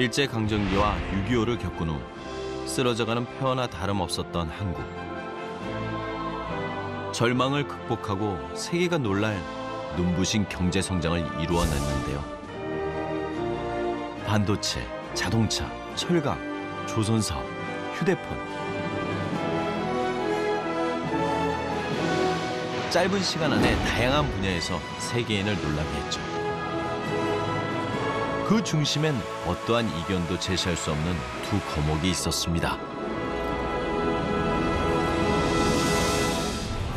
일제 강점기와 6.25를 겪은 후 쓰러져가는 폐허나 다름없었던 한국. 절망을 극복하고 세계가 놀랄 눈부신 경제 성장을 이루어냈는데요. 반도체, 자동차, 철강, 조선사업, 휴대폰. 짧은 시간 안에 다양한 분야에서 세계인을 놀라게 했죠. 그 중심엔 어떠한 이견도 제시할 수 없는 두 거목이 있었습니다.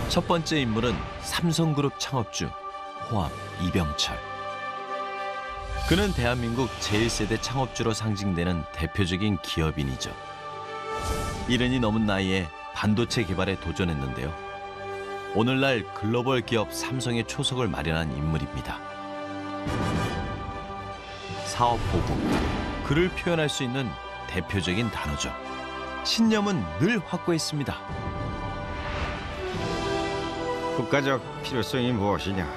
첫 번째 인물은 삼성그룹 창업주 호암 이병철. 그는 대한민국 제1세대 창업주로 상징되는 대표적인 기업인이죠. 이른이 넘은 나이에 반도체 개발에 도전했는데요. 오늘날 글로벌 기업 삼성의 초석을 마련한 인물입니다. 사업 보고 그를 표현할 수 있는 대표적인 단어죠. 신념은 늘 확고했습니다. 국가적 필요성이 무엇이냐?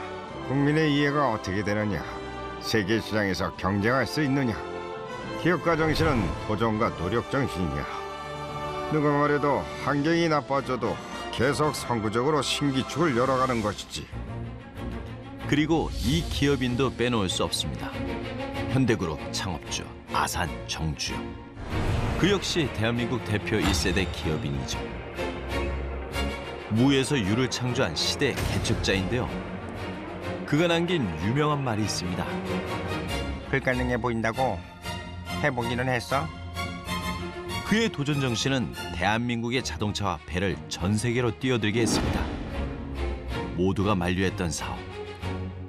국민의 이해가 어떻게 되느냐? 세계 시장에서 경쟁할 수 있느냐? 기업가 정신은 도전과 노력 정신이냐? 누가 말해도 환경이 나빠져도 계속 선구적으로 신기축을 열어가는 것이지. 그리고 이 기업인도 빼놓을 수 없습니다. 현대그룹 창업주 아산 정주. 그 역시 대한민국 대표 1세대 기업인이죠. 무에서 유를 창조한 시대 개척자인데요. 그가 남긴 유명한 말이 있습니다. 불가능해 보인다고 해보기는 했어? 그의 도전 정신은 대한민국의 자동차와 배를 전 세계로 뛰어들게 했습니다. 모두가 만류했던 사업.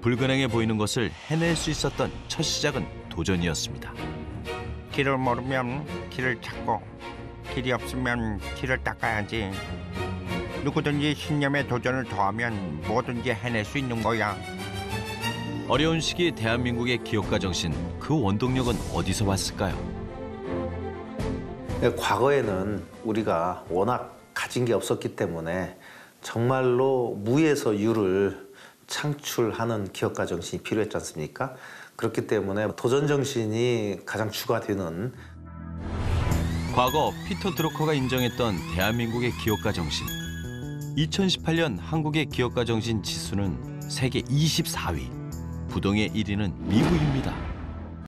불가능해 보이는 것을 해낼 수 있었던 첫 시작은 도전이었습니다. 길을 모르면 길을 찾고 길이 없으면 길을 닦아야지. 누구든지 신념에 도전을 더하면 뭐든지 해낼 수 있는 거야. 어려운 시기 대한민국의 기업가 정신, 그 원동력은 어디서 왔을까요? 과거에는 우리가 워낙 가진 게 없었기 때문에 정말로 무에서 유를 창출하는 기업가 정신이 필요했지 않습니까? 그렇기 때문에 도전 정신이 가장 주가 되는 과거 피터 드로커가 인정했던 대한민국의 기업가 정신. 2018년 한국의 기업가 정신 지수는 세계 24위, 부동의 1위는 미국입니다.